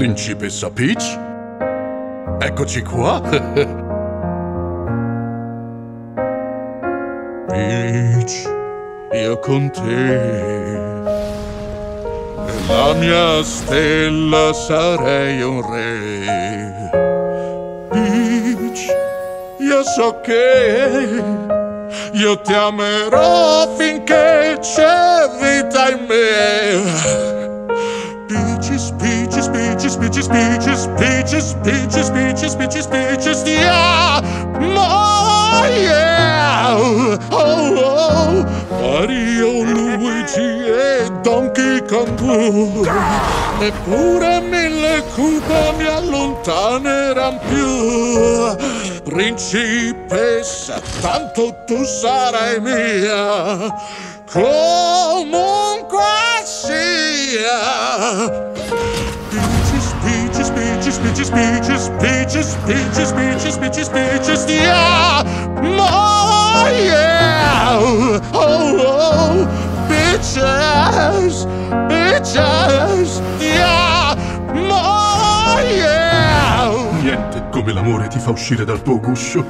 Principessa Peach? Eccoci qua. Peach, io con te. Nella mia stella sarei un re. Peach, io so che io ti amerò finché c'è vita in me. Peaches, peaches, peaches, peaches, peaches, peaches, peaches, peaches, peaches, yeah, oh yeah, oh oh, Mario, Luigi e Donkey Kong, eppure mille cuba mi allontaneran più, principessa, tanto tu sarai mia, comunque sia peaches, peaches, peaches, peaches, peaches, peaches, peaches, yeah, oh yeah, oh oh, bitches, bitches, yeah, oh yeah. Niente come l'amore ti fa uscire dal tuo guscio.